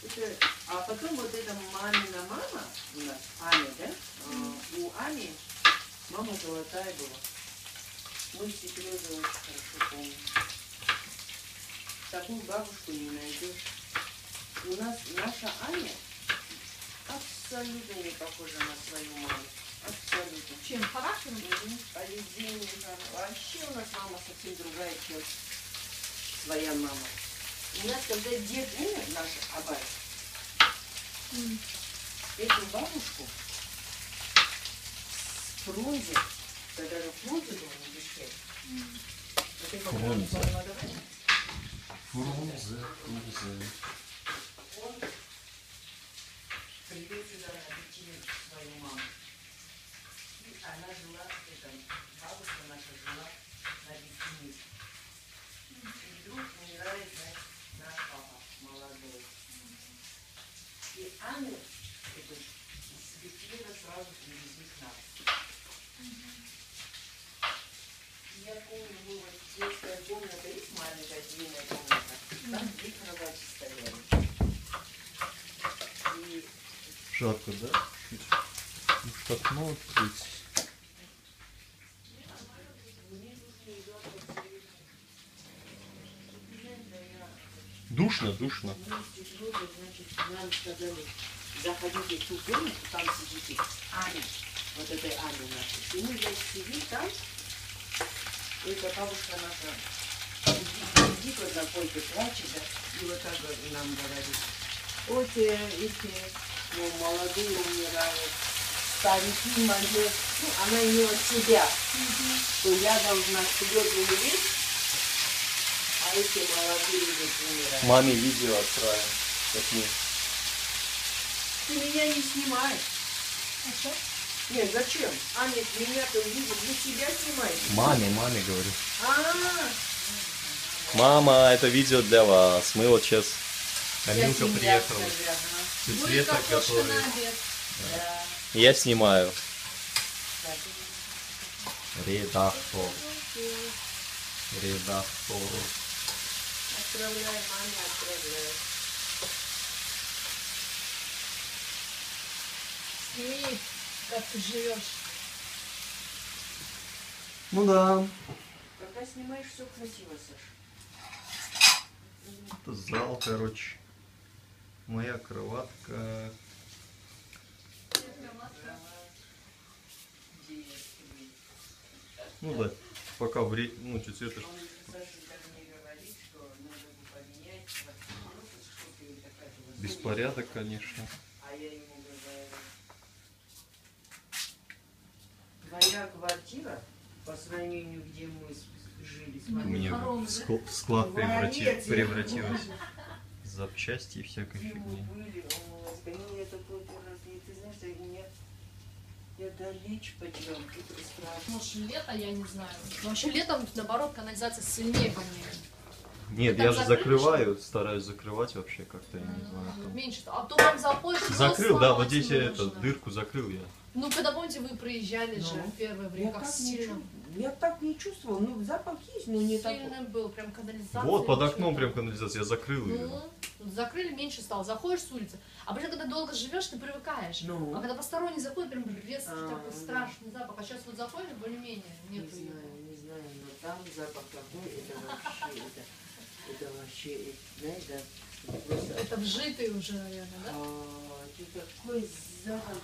Это, а потом вот эта мамина мама у нас, Аня, да? А, у Ани мама золотая была. Мы с Сережей очень хорошо помним. Такую бабушку не найдешь. У нас наша Аня абсолютно не похожа на свою маму. Абсолютно. Чем? Характером? Мгм. Поведение, вообще у нас мама совсем другая, чем своя мама. У нас, когда дед умер, наш Абай, М. эту бабушку с Фрунзе, когда же Фрунзе был на дешевле, вот это Фрунзе. Фрунзе, фрунзе. он привез сюда на Пекин свою маму. И она жила, эта бабушка наша жила Эту из Пекина сразу привезли к нам. Я помню, вот детская комната, есть маленькая длинная комната, там две кровати стояли. И Жарко, да? Чуть. Может окно открыть? Душно, душно. Мы с Сережей, значит, нам сказали, заходите в ту комнату, там сидите Аня, вот этой Аня наша. И мы, значит, сидим там, и эта бабушка наша сидит, вот плачет, да, и вот так вот нам говорит. Вот эти ну, молодые умирают, старики мои, ну, она имела себя, что я должна вперед умереть, а эти молодые вот умирают. Маме видео отправим. Как мы. Ты меня не снимаешь. А что? Нет, зачем? Аня, меня-то увидит, для себя снимаешь. Маме, маме говорю. А, Мама, это видео для вас. Мы вот сейчас... семья, приехала. Цвета готовит. Да. Я снимаю. Редактор. Редактор. Отправляй, маме отправляй. Сними, как ты живешь. Ну да. Когда снимаешь, все красиво, Саша. Это зал, короче. Моя кроватка. Ну да, пока вре... ну чуть это беспорядок, конечно. А я ему говорю, твоя квартира, по сравнению, где мы с- жили с меня Хоромы, в склад, в склад преврати- Дворец, я превратилась. Запчасти и всякой фигни. были, мне это тот раз, и ты знаешь, я, меня, я. Может, лето, я не знаю. Но вообще летом, наоборот, канализация сильнее воняет. Нет, Ты я же закрыли, закрываю, стараюсь закрывать вообще как-то, я не знаю. Ну, там. Меньше. А то вам его Закрыл, да, вот здесь я эту дырку закрыл я. Ну, когда, помните, вы проезжали же Ну, первое время, Я как так, не сильно. я так не чувствовал, ну запах есть, но не такой. Сильно был, прям канализация. Вот под окном прям канализация, я закрыл ее. Ну, закрыли, меньше стало. Заходишь с улицы. А потом, когда долго живешь, ты привыкаешь. Ну. А когда посторонний заходит, прям резкий А, такой да. страшный запах. А сейчас вот заходишь, более-менее, Не нету его. знаю, не знаю, но там запах такой, это вообще, это, это вообще, знаешь, да, Это вжитый уже, наверное, да? а, это такой запах,